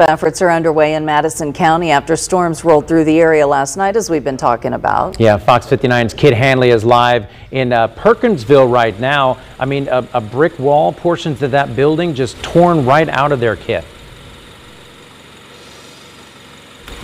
Efforts are underway in Madison County after storms rolled through the area last night, as we've been talking about. Yeah, Fox 59's Kit Hanley is live in uh, Perkinsville right now. I mean, a, a brick wall, portions of that building just torn right out of their kit.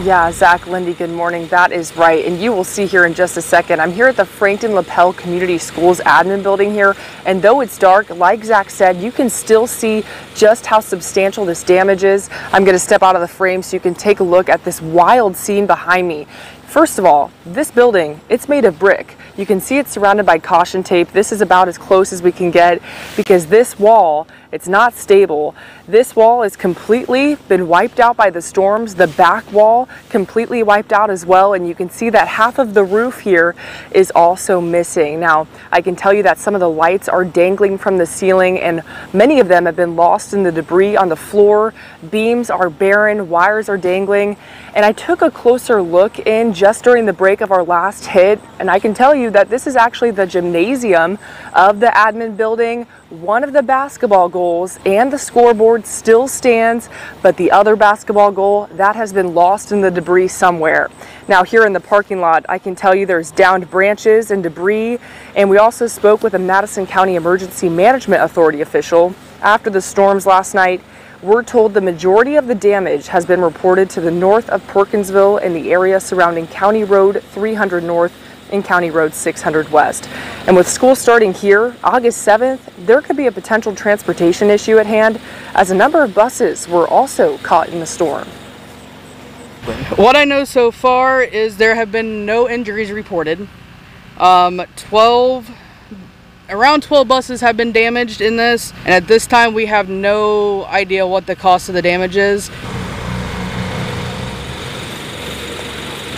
Yeah, Zach, Lindy, good morning. That is right. And you will see here in just a second. I'm here at the Frankton Lapel Community Schools admin building here. And though it's dark, like Zach said, you can still see just how substantial this damage is. I'm going to step out of the frame so you can take a look at this wild scene behind me. First of all, this building, it's made of brick. You can see it's surrounded by caution tape. This is about as close as we can get because this wall, it's not stable. This wall has completely been wiped out by the storms. The back wall completely wiped out as well. And you can see that half of the roof here is also missing. Now, I can tell you that some of the lights are dangling from the ceiling and many of them have been lost in the debris on the floor. Beams are barren, wires are dangling. And I took a closer look in just during the break of our last hit. And I can tell you that this is actually the gymnasium of the admin building. One of the basketball goals and the scoreboard still stands, but the other basketball goal, that has been lost in the debris somewhere. Now here in the parking lot, I can tell you there's downed branches and debris. And we also spoke with a Madison County Emergency Management Authority official after the storms last night we're told the majority of the damage has been reported to the north of Perkinsville and the area surrounding County Road 300 North and County Road 600 West. And with school starting here, August 7th, there could be a potential transportation issue at hand as a number of buses were also caught in the storm. What I know so far is there have been no injuries reported. Um, 12 Around 12 buses have been damaged in this, and at this time we have no idea what the cost of the damage is.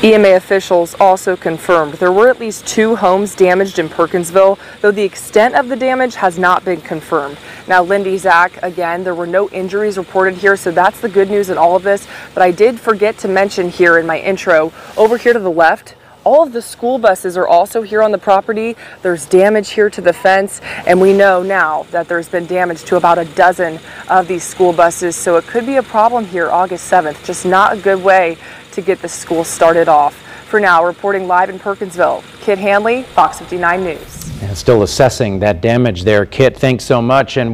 EMA officials also confirmed there were at least two homes damaged in Perkinsville, though the extent of the damage has not been confirmed. Now, Lindy, Zach, again, there were no injuries reported here, so that's the good news in all of this. But I did forget to mention here in my intro, over here to the left, all of the school buses are also here on the property. There's damage here to the fence, and we know now that there's been damage to about a dozen of these school buses. So it could be a problem here August 7th. Just not a good way to get the school started off. For now, reporting live in Perkinsville, Kit Hanley, Fox 59 News. And still assessing that damage there. Kit, thanks so much. And